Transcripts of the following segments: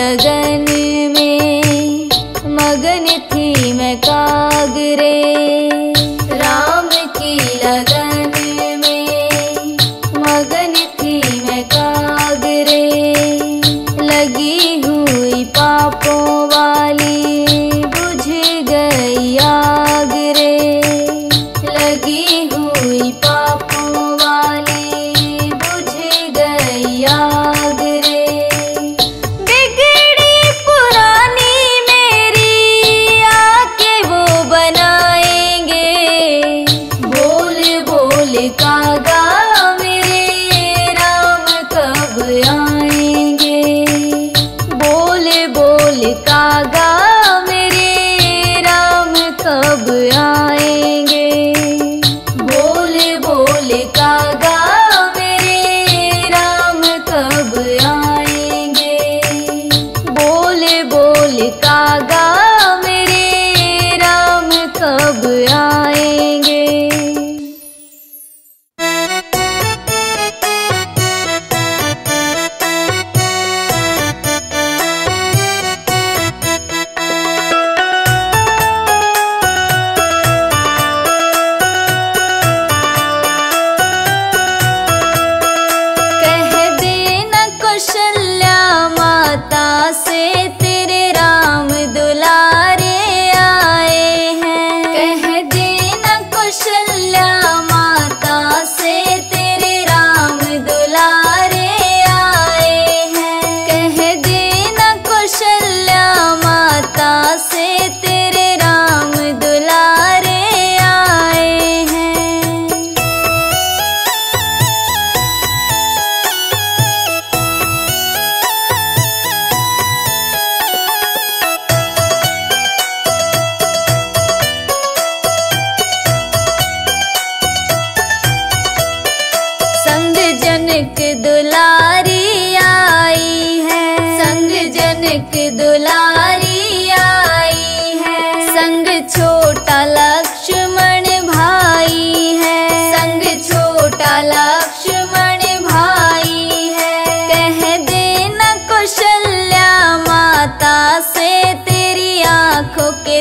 ah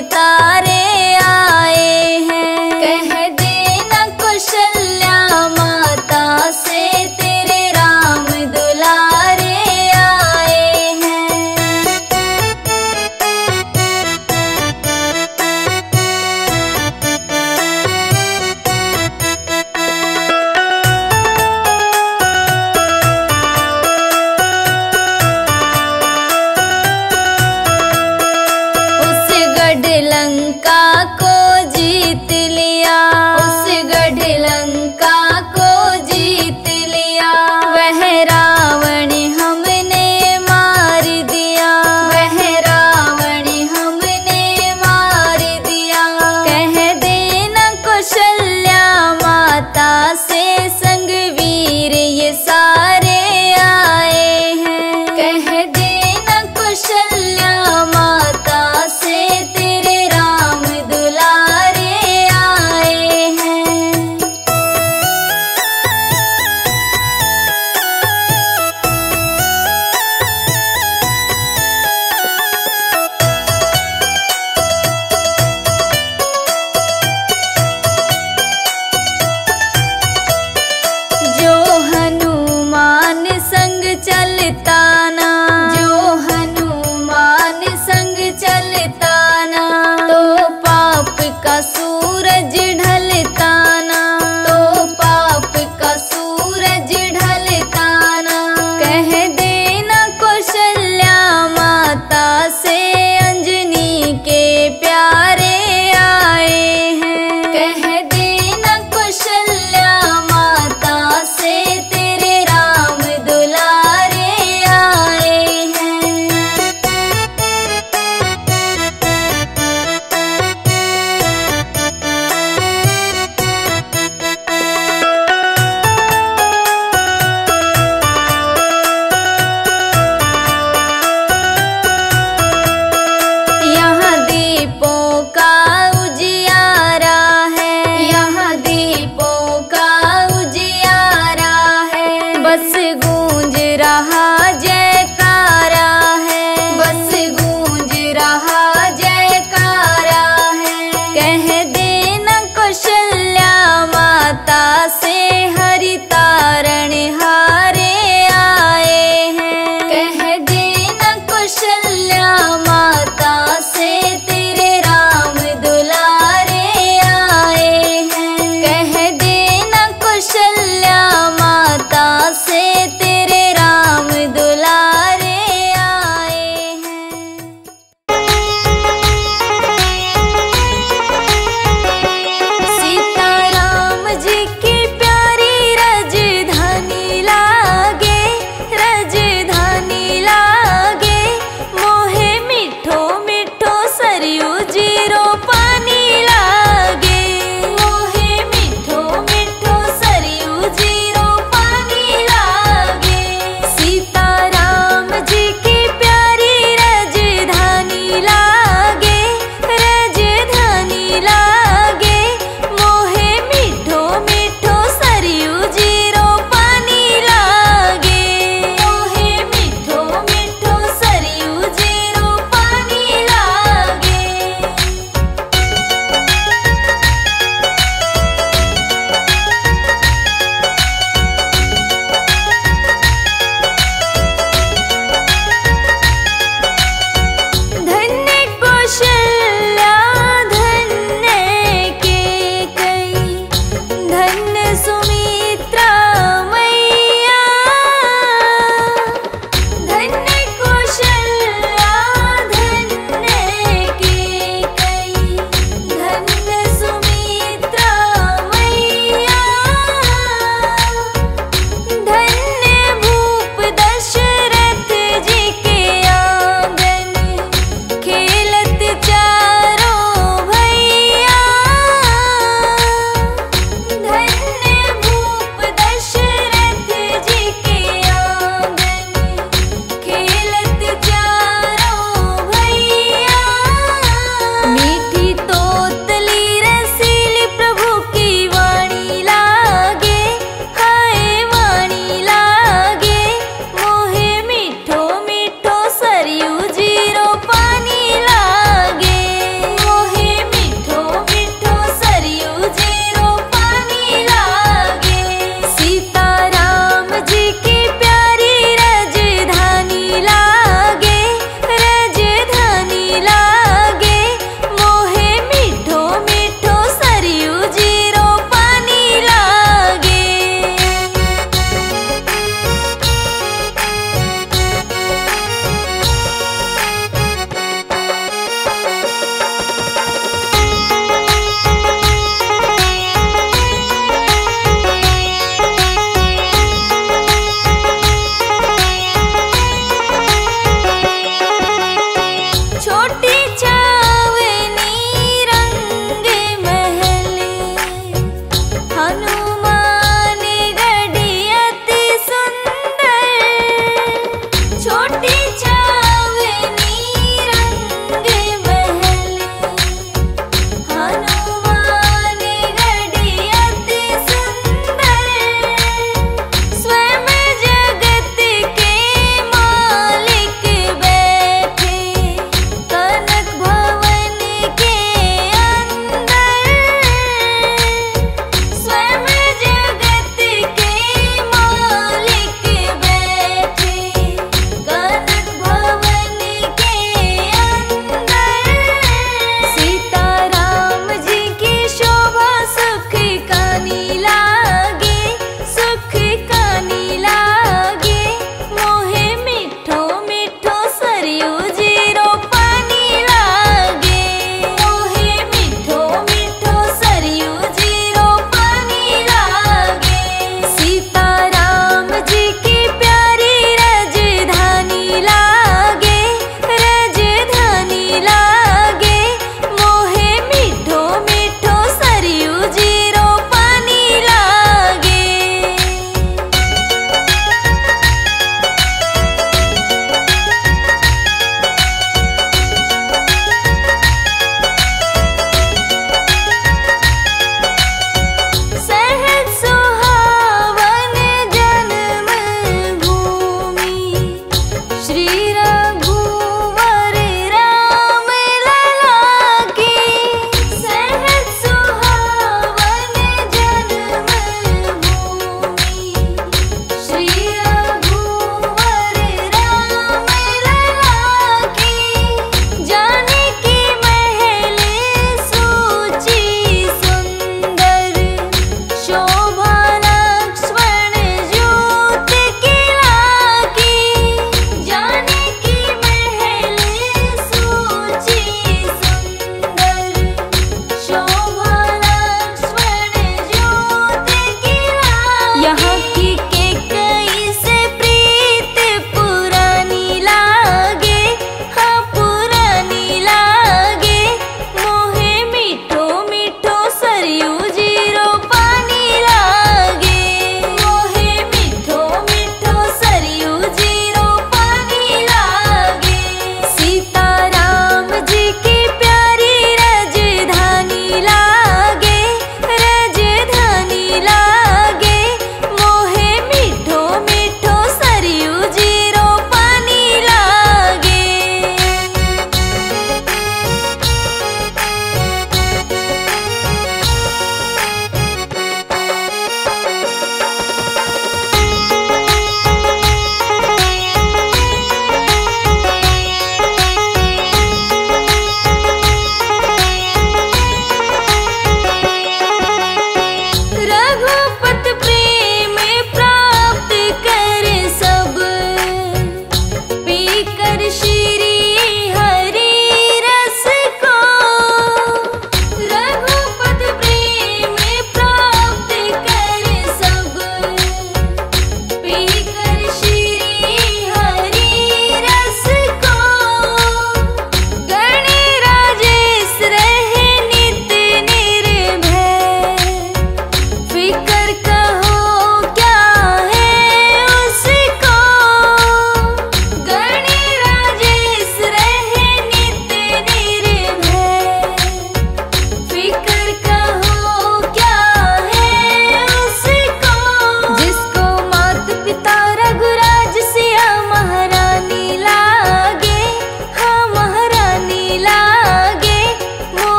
Taare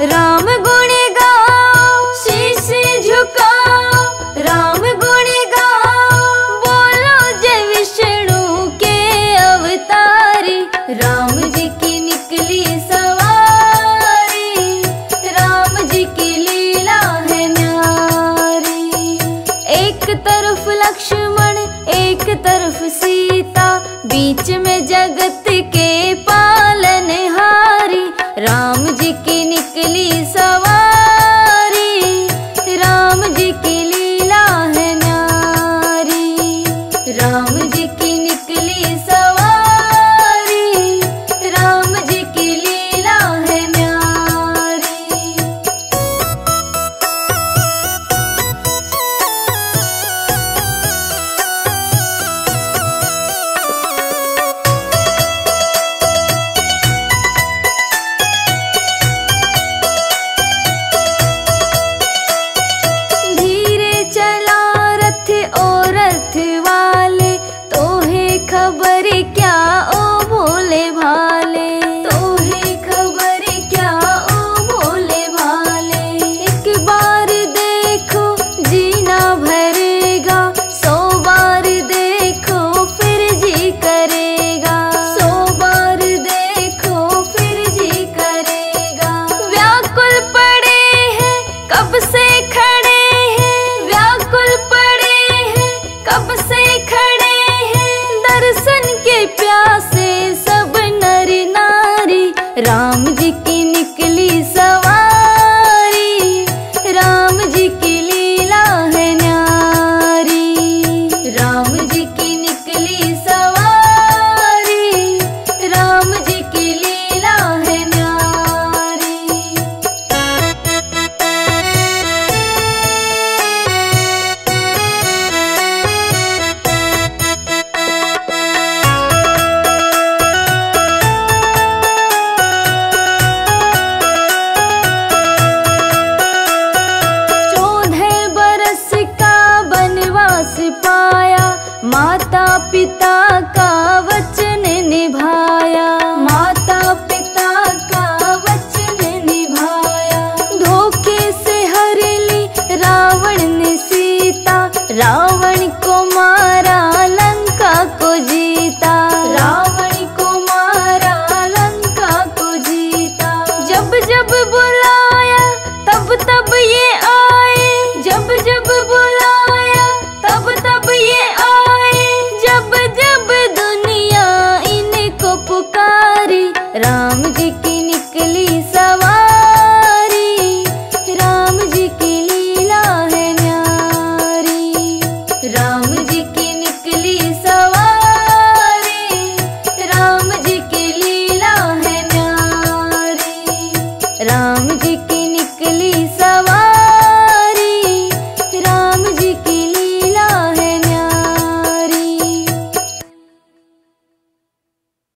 Ram berbunyi